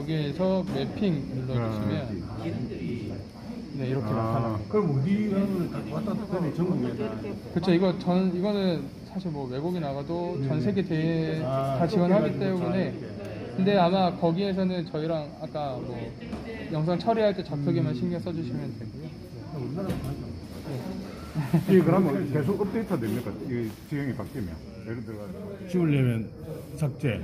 여기에서 매핑 눌러주시면 네 이렇게 나타나 요. 그럼 어디 가면 다 왔다 갔다 하네 전국에 그렇죠. 이거 전 이거는 사실 뭐 외국에 나가도 전 세계 대회 아, 다 지원하기 그렇게 해가지고 때문에. 다 근데 아마 거기에서는 저희랑 아까 뭐 영상 처리할 때 접속에만 신경 써주시면 되고요. 우리나라 하죠 이게 그러면 계속 업데이트 됩니까? 이 지형이 바뀌면 예를 들어 지우려면 삭제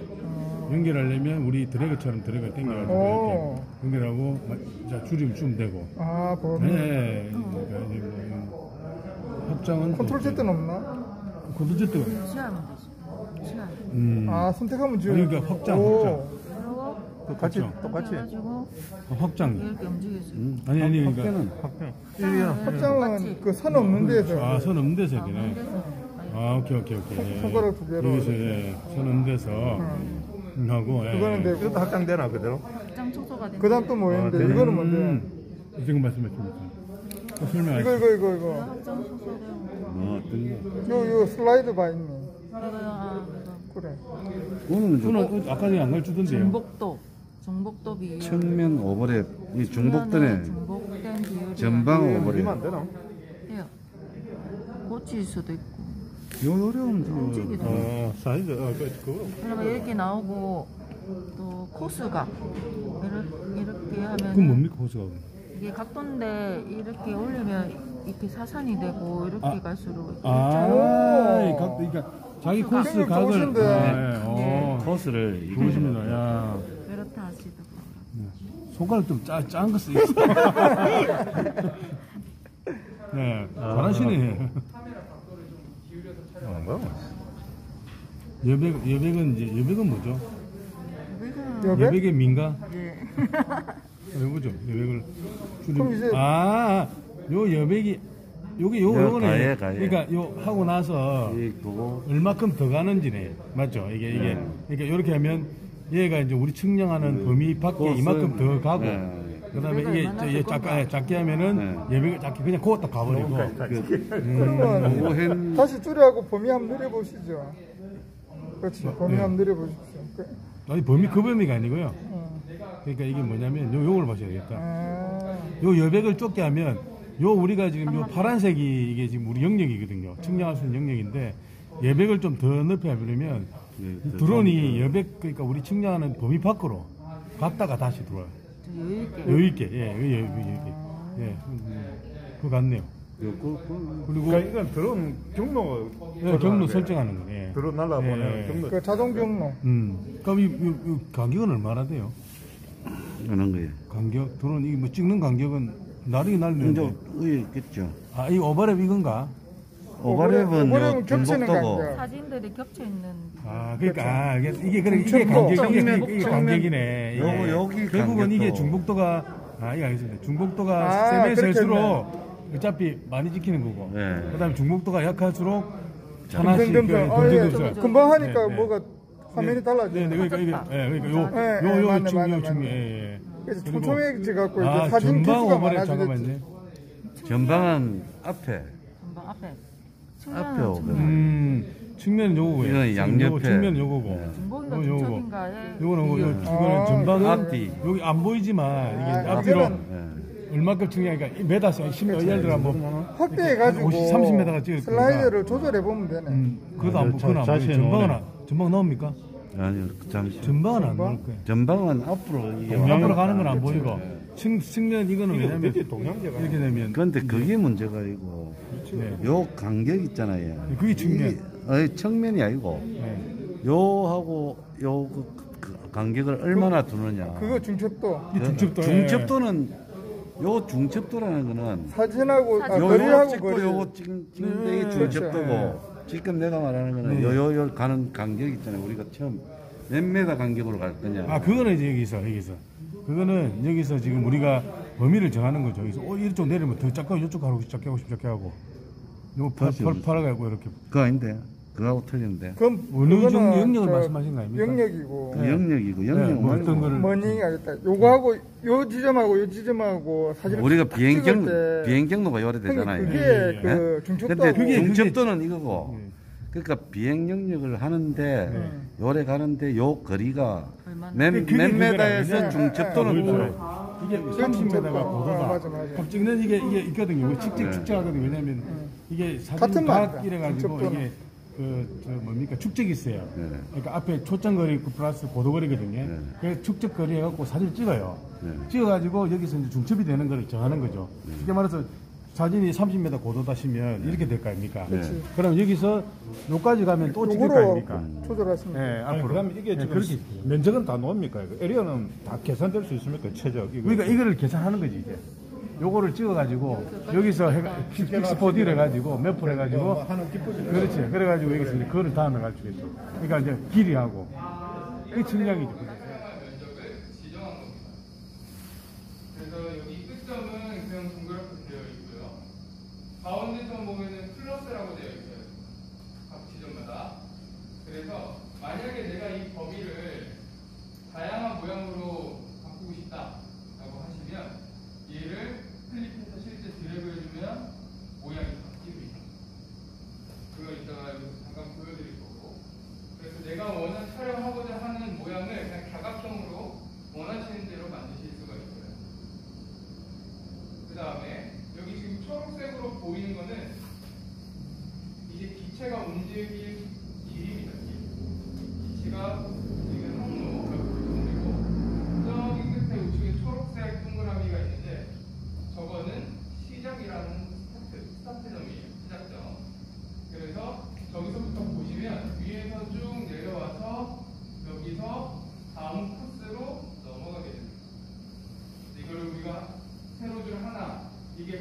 연결하려면 우리 드래그처럼 드래그 당겨가지고 오. 이렇게 연결하고 마- 자 줄이면 좀 되고 아, 뭐네 그러니까 이제 뭐 확장은 컨트롤 또 Z는 없나? 컨트롤 Z 시간은 되지. 시간. 음 아, 선택하면 지워. 그러니까 확장, 오. 확장. 그리고 똑같이 그렇죠. 똑같이 해가지고 확장 이렇게 움직였어요. 음. 아니 아니 그러니까 확대는 확대 확장은 그선 없는 데서. 아선 없는 데서 아, 되네 그래서 아 오케이 오케이 오케이 손가락 두 개로. 여기서 예, 선 없는 데서 음, 하고 예. 그거는 내 이것도 확장되나 그대로? 확장 촉소가 되는 그 다음 또뭐 있는데, 아, 이거는 뭔데? 음, 지금 말씀해 주셨죠 또 이거, 이거, 이거, 이거. 확장 촉소되고 어 어떤 거? 요, 요 슬라이드 바 있네. 이거요. 아, 이거. 그래. 오늘은 좀 저는 아까 전에 안 가르치던데요 중복도. 중복도 비율. 측면 오버랩 이 중복전에 중복된 비율이 전방 오버랩 밀리면 안 되나? 해요. 고칠 수도 있고. 요 어려움 움직이도. 어 사이즈 어, 그, 그거 그러면 이렇게 나오고 또 코스가 이렇게, 이렇게 하면 그건 뭡니까 호수가 이게 각도인데 이렇게 올리면 이렇게 사선이 되고 이렇게 아. 갈수록 이렇게 아, 오. 이 각, 그러니까 자기 코스가. 코스 각을. 아, 예, 어, 코스를 좋으십니다. 야, 이렇다 하시더라고요. 손가락 좀 짜, 짠거 쓰. 네, 잘하시네. 어, 뭐? 여백, 여백은 이제 여백은 뭐죠? 이거 여백? 여백 의 민가? 예. 해보죠. 여백을 줄이. 그럼 이제- 아, 요 여백이 요게 요요 요거네. 가해, 가해. 그러니까 요 하고 나서 이 그거 얼마큼 더 가는지네. 맞죠? 이게, 이게. 네. 그러니까 이렇게 하면 얘가 이제 우리 측량하는 범위 밖에. 이만큼 더 가고. 네. 그 다음에 예배가 이게 작게? 작게 하면은 예배가 작게 그냥 그거 딱 가버리고. 그러면 오버핸 다시 줄여하고 범위 한번 늘려보시죠. 그렇지. 범위 한번 늘려보십시오. 그, 아니, 범위 그 범위가 아니고요. 어. 그러니까 이게 뭐냐면 요, 요걸 보셔야겠다. 아, 요 여백을 좁게 하면 요 우리가 지금 요 파란색이 이게 지금 우리 영역이거든요. 측량할 수 있는 영역인데 여백을 좀 더 넓혀 버리면 네, 더 드론이 여백 그러니까 우리 측량하는 범위 밖으로 갔다가 다시 들어와요. 저 여유 있게. 여유 있게 예, 여유 여유 있게 예, 음, 그거 같네요. 요 그, 그, 그리고 그러니까 이건 드론 경로 예, 경로 설정하는 거. 예. 드론 날라보면 예. 경로 그 자동 경로. 음, 그럼 이, 이, 이 간격은 얼마나 돼요? 하는 거예요. 간격 드론 이게 뭐 찍는 간격은 날이 날면 이제 있겠죠. 아, 이 오버랩 이건가? 오버랩은 겹치는 중복도고 간격. 사진들이 겹쳐 있는 아, 그러니까 아, 이게 이게 그래 이게 중첩도. 간격 측면, 이게. 간격이네. 이게. 요거, 여기 결국은 이게 간격도. 중복도가 아, 이게 알겠습니다. 중복도가 아, 세면 그렇겠네. 셀수록 어차피 많이 지키는 거고. 네. 그다음에 중복도가 약할수록 하나씩 아, 예. 금방 하니까 네, 네. 뭐가 화면이 달라져. 네, 네, 그러니까 이게 예, 그러니까 요 네, 네, 요요 맞네, 중 맞네, 요중 맞네. 예, 예. 그래서 그리고- 촘촘해지 갖고 이제 아, 사진 전방 개수가 오버랩 잠깐만요. 많아지겠지. 전방은 앞에 전방 앞에. 앞에 오버랩. 음, 측면은 요거고요. 이건 양옆에. 측면은 요거고. 네. 중복인가 요, 요거. 중첩인가에 요거는 요, 비율. 이거는 아, 전방은 앞뒤. 여기 안 보이지만 이게 아, 앞뒤로 앞에는- 예. 얼마큼 중요하니까 메다씩 10m 예를 들어 뭐 확대해가지고 50, 30m가 찍을 슬라이드를 조절해 보면 되네. 음, 그것도 안, 아, 보- 그건 안 자- 보여. 자신은 전방은 오네. 안, 전방 나옵니까? 아니요, 잠시. 전방은 안? 나올 거예요. 전방은 앞으로 이게 앞으로 가는 건 안 보이고 측, 측면 이거는 왜냐면 이렇게 되면 그런데 그게 문제가 아니고 네. 요 간격 있잖아요. 그게 측면. 이게, 아니, 측면이 아니고 네. 요하고 요 그, 그 간격을 얼마나 두느냐. 그거 중첩도. 이 중첩도 중첩도는 요 중첩도라는 거는 사진하고, 아, 사진. 요, 요 거리하고 찍고 거리. 요거 찍, 찍는 게 네. 중첩도고 그렇죠. 지금 내가 말하는 거는 네. 요요요 가는 간격 있잖아요. 우리가 처음 몇 메다 간격으로 갈 거냐. 아 그거는 이제 여기서 여기서 그거는 여기서 지금 우리가 범위를 정하는 거죠. 여기서 어 이쪽 내리면 더 작게 하고 이쪽 하고 작게 하고 작게 하고 요거 팔- 다시 팔- 오죠. 팔아가고 이렇게 그거 아닌데. 그거하고 틀린데. 그럼 어느 정도 영역을 저 말씀하시는 거 아닙니까? 영역이고. 그 영역이고 영역 네, 뭐 어떤 거를 머니 알겠다. 요거하고 요 지점하고 요 지점하고 사진을 우리가 딱 비행 경 비행 경로가 요래 되잖아요. 그게 예, 예. 그 네? 중첩도 근데 그게- 중첩도는 이거고. 그러니까 비행 영역을 하는데 네. 요래 가는데 요 거리가 몇, 몇 메다에서 중첩도는 보여요. 아, 뭐. 이게 아, 30m가 보도다. 아, 맞아, 맞아. 갑자기는 이게 이게 있거든요. 이거 직접 측정하거든요. 왜냐면 음. 이게 사진 같은 다 말이다. 이래 가지고 중첩도는. 이게 그저 뭡니까 축적이 있어요. 네. 그러니까 앞에 초점거리 그 플러스 보도거리거든요. 네. 그래서 축적거리 해갖고 사진 찍어요. 네. 찍어가지고 여기서 이제 중첩이 되는 걸 정하는 거죠. 쉽게 말해서 사진이 30m 고도다시면 이렇게 될 거 아닙니까? 네. 그치. 그럼 여기서 여기까지 가면 또 찍을 거 아닙니까? 조절하시면 예, 네, 아니, 앞으로. 그러면 이게 네, 지금 그렇게. 면적은 다 놓습니까? 에리어는 다 계산될 수 있습니까? 최적. 이거. 그러니까 이거를 계산하는 거지 이제. 요거를 찍어가지고 여기서 엑스포디를 해가지고 몇 프로 해가지고 뭐 그렇지. 그래가지고 여기서 이제 그거를 다 넣어가지고 그러니까 이제 길이하고 그게 측량이죠.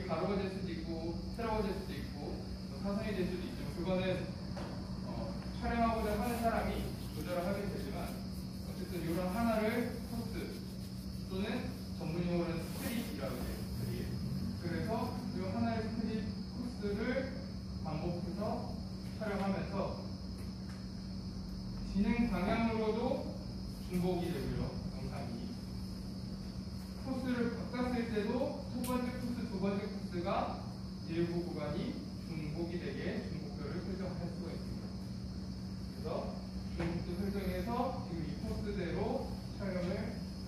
가로가 될 수도 있고 세로가 될 수도 있고 뭐 사선이 될 수도 있죠. 그거는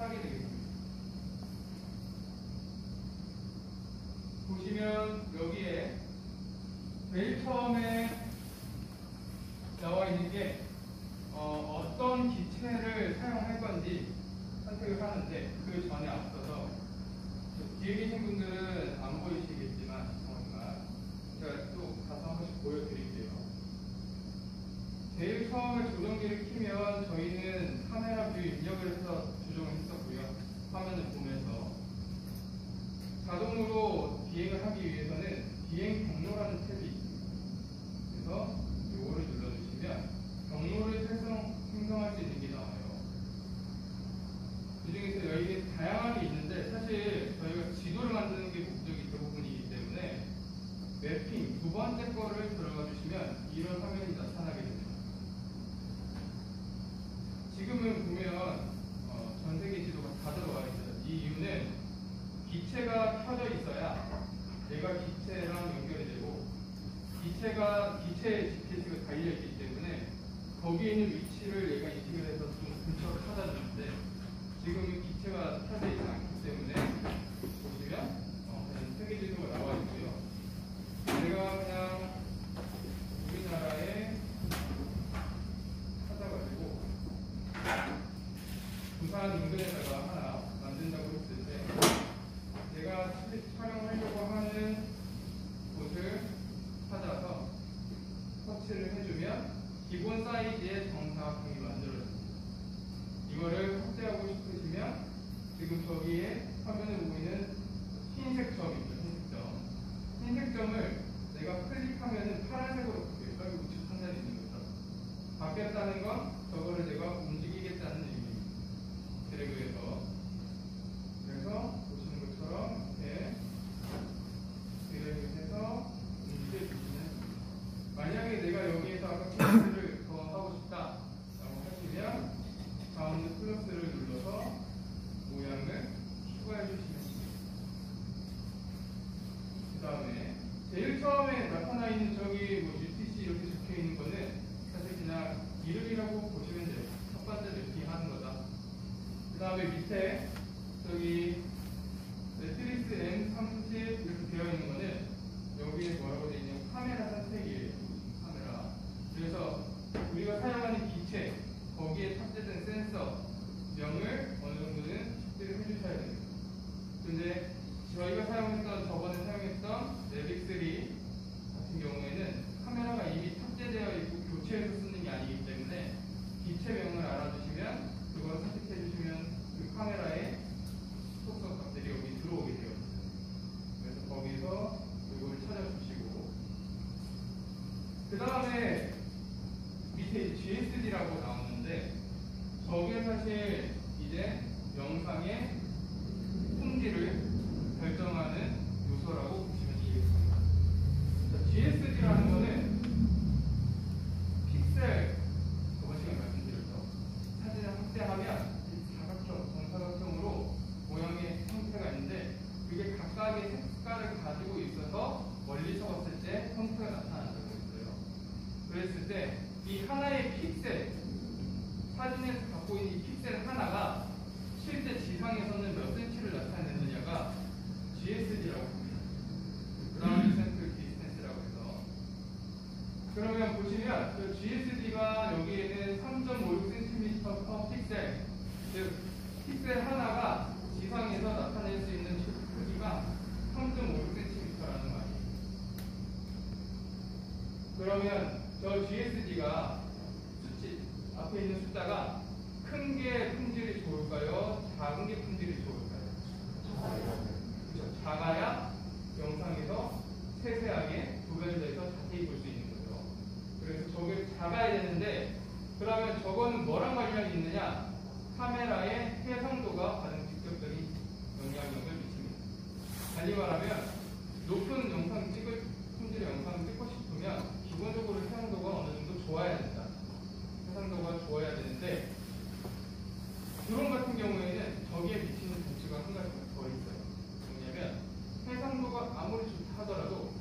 página. 그러면 저 GSD가 수치 앞에 있는 숫자가 큰 게 품질이 좋을까요? 작은 게 품질이 좋을까요? 그렇죠. 작아야 영상에서 세세하게 구별돼서 자세히 볼 수 있는 거죠. 그래서 저게 작아야 되는데 그러면 저거는 뭐랑 관련이 있느냐? 카메라의 해상도가 가장 직접적인 영향력을 미칩니다. 달리 말하면 높은 영상 찍을 품질의 영상 부어야 되는데 드론 같은 경우에는 저기에 비치는 복지가 한 가지가 더 있어요. 왜냐면 해상도가 아무리 좋다 하더라도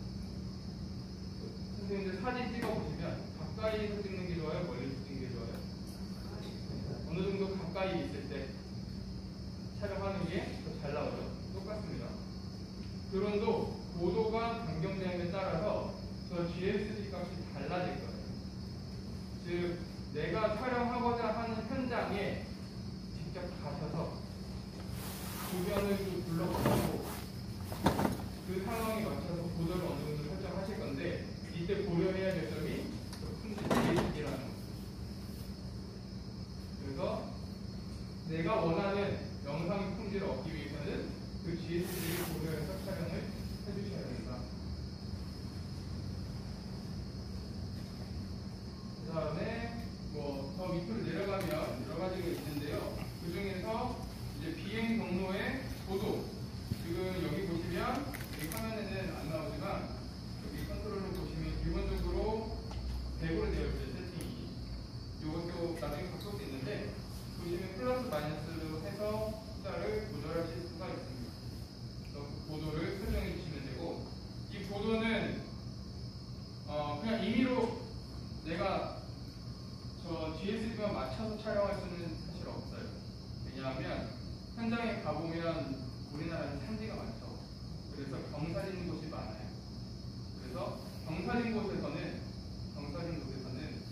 선생님들 사진 찍어보시면 가까이 사진 que tu es. 맞춰서 촬영할 수는 사실 없어요. 왜냐하면 현장에 가보면 우리나라는 산지가 많죠. 그래서 경사진 곳이 많아요. 그래서 경사진 곳에서는 경사진 곳에서는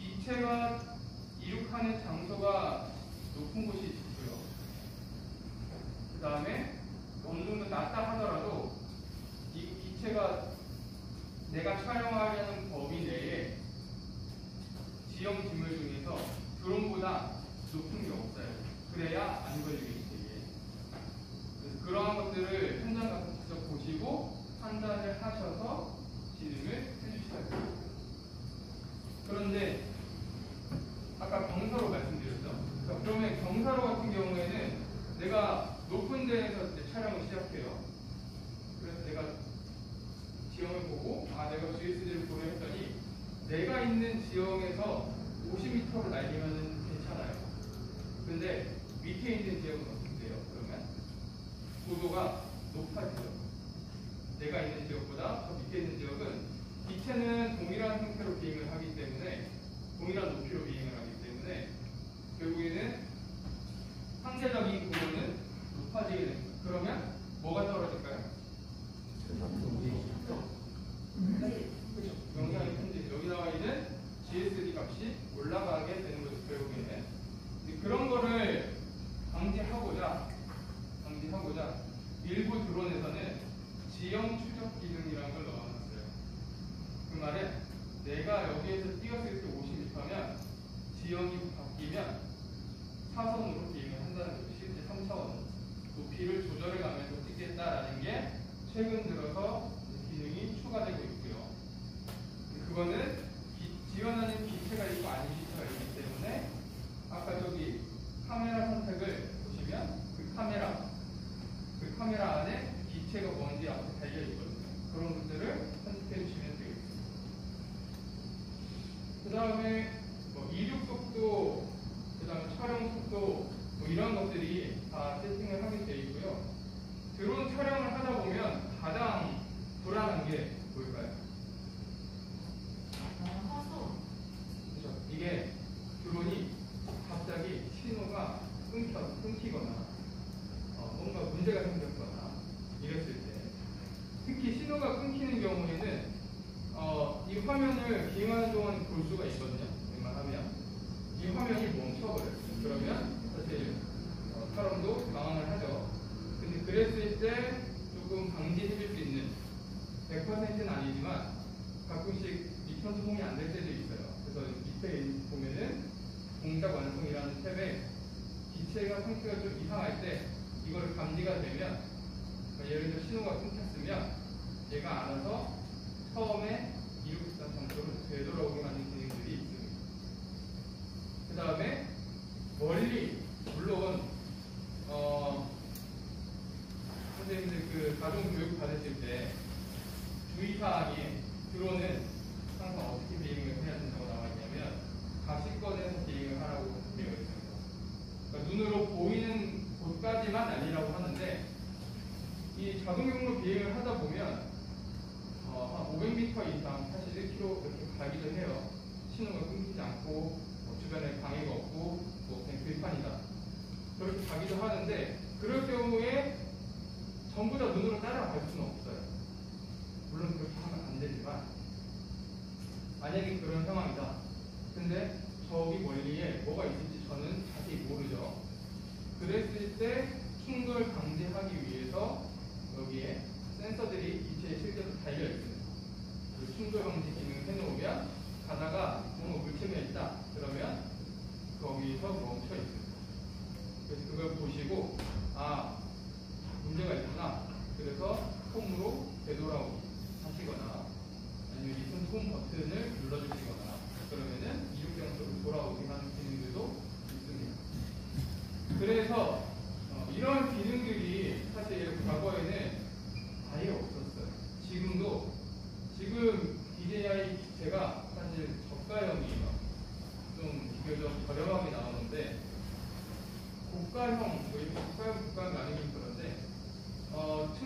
기체가 이륙하는 장소가 높은 곳이 있고요. 그 다음에 어느 정도 낮다 하더라도 이 기체가 내가 촬영하려는 범위 내에 지형 지물 중에서 드론보다 높은 게 없어요. 그래야 안 걸리기 때문에. 그러한 것들을 현장 가서 직접 보시고 판단을 하셔서 진행을 해주셔야 돼요. 그런데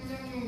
팀장님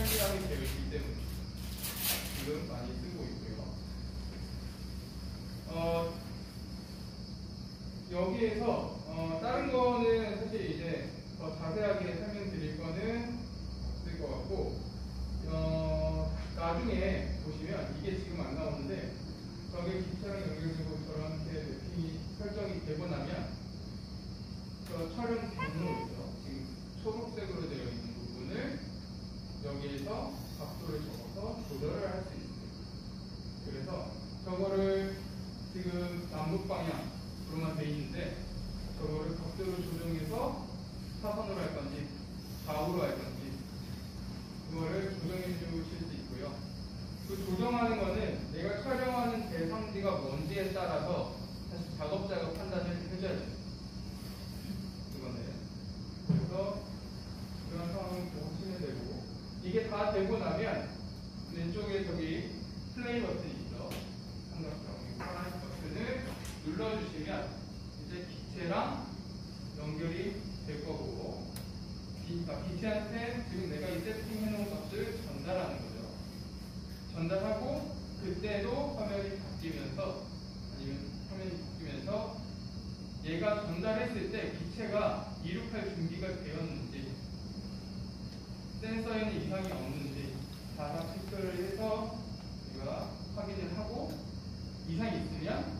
편리하게 되어 있기 때문에 지금 많이 쓰고 있고요. 어, 여기에서 어, 다른 거는 좌우로 할든지 그거를 조정해 주실 수 있고요. 그 조정하는 거는 내가 촬영하는 대상지가 뭔지에 따라서 우리가 전달했을 때 기체가 이륙할 준비가 되었는지 센서에는 이상이 없는지 자사 체크를 해서 우리가 확인을 하고 이상이 있으면